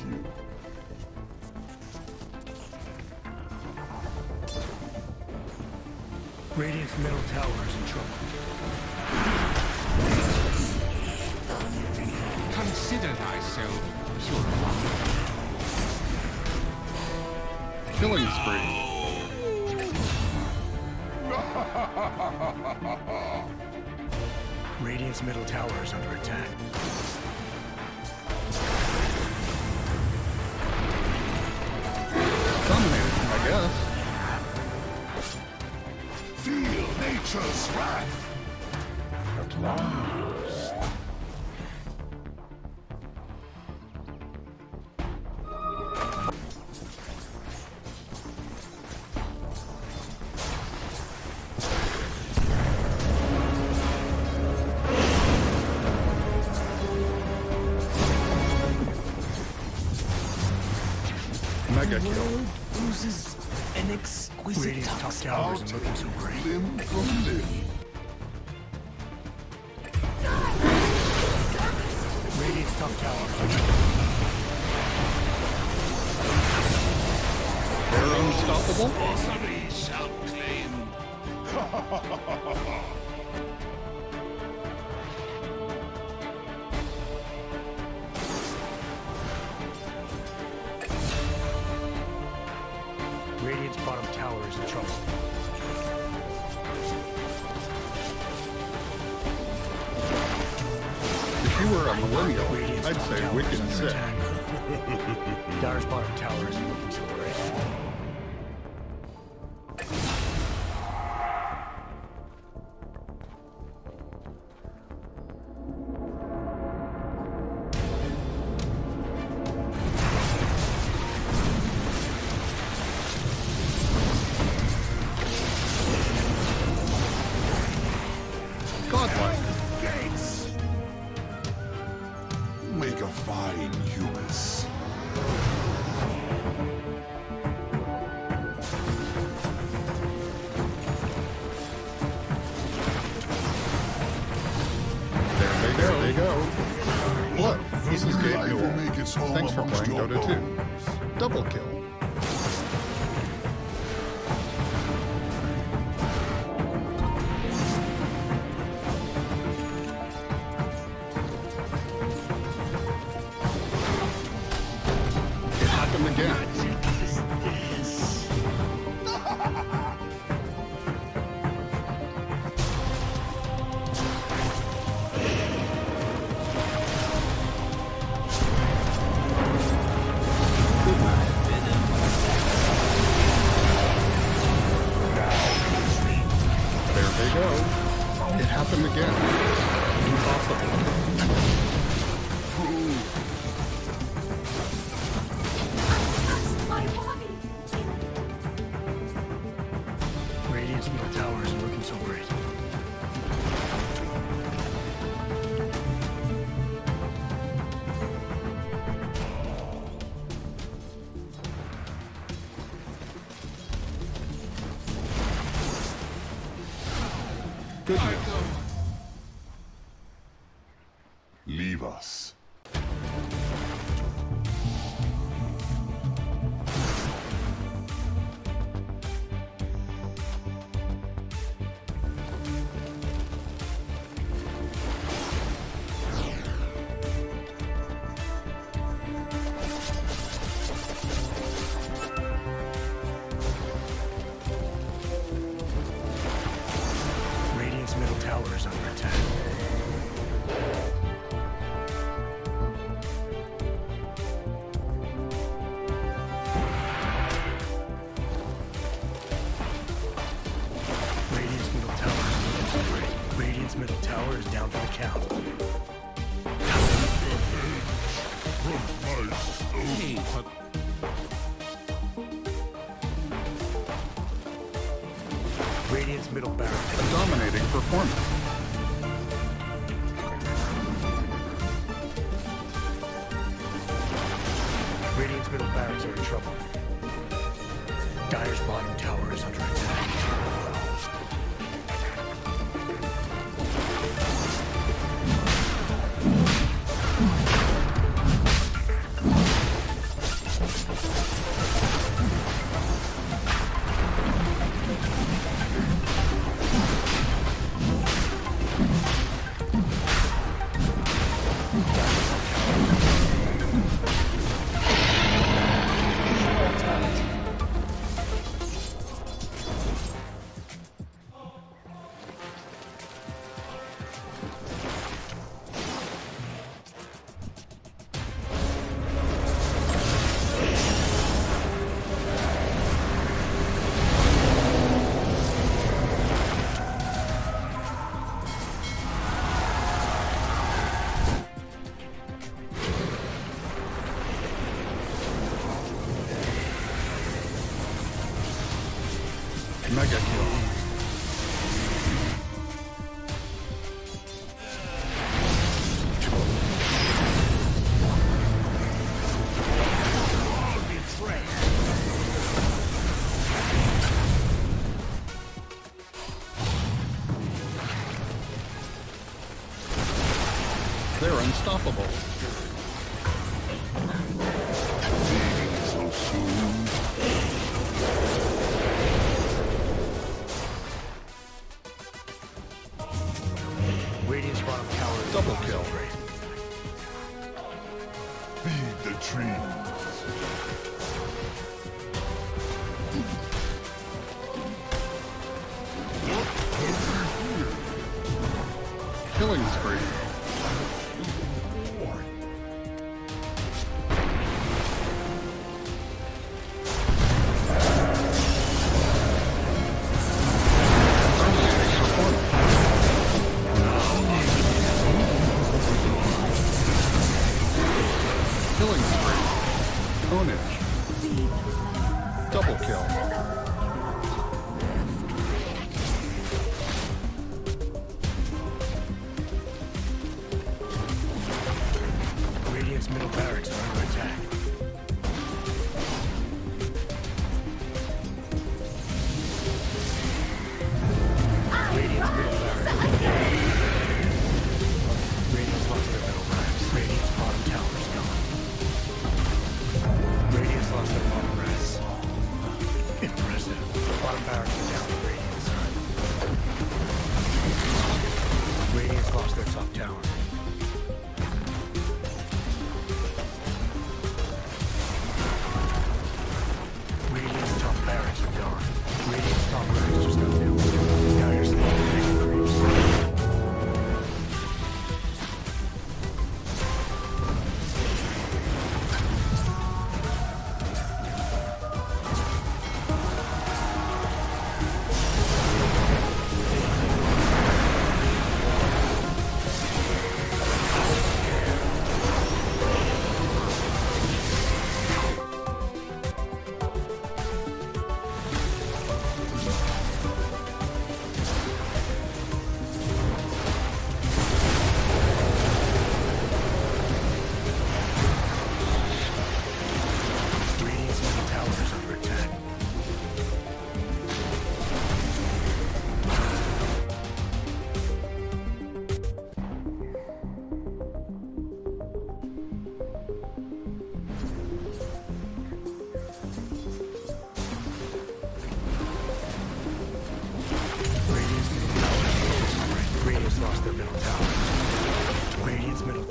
you. Radiant's middle tower is in trouble. Consider thyself purified. Killing spree. Radiant's middle tower is under attack. Wrath. At last. Mega kill. Oozes an exquisite Radiant's top toxin. tower isn't looking so great. Limb from limb. Radiant's top tower They're unstoppable. Sorcery shall claim. tower is in trouble. If you were a millennial, I'd say wicked is sick. Dire's bottom tower isn't looking Thanks for playing Dota 2. Double kill. Isn't looking so great. Goodness. Leave us. Middle tower is down for the count. Hey, but Radiant's middle barracks. A dominating performance. Radiant's middle barracks are in trouble. Dire's bottom tower is under attack. Mega kill. They're unstoppable. Feed the trees. Killing spree.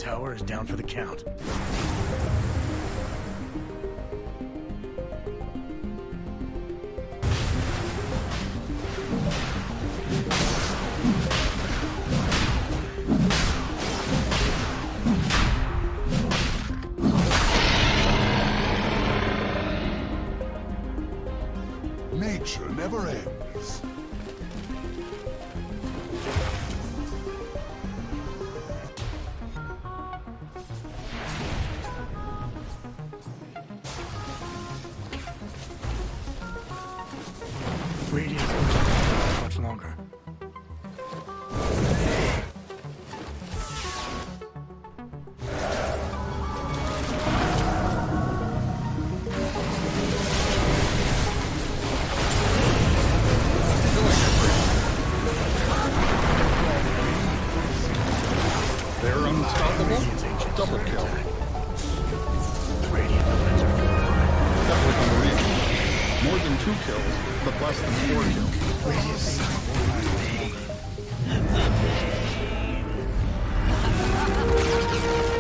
tower is down for the count. Nature never ends. kill. That was unreal. Two kills, but less than four kills.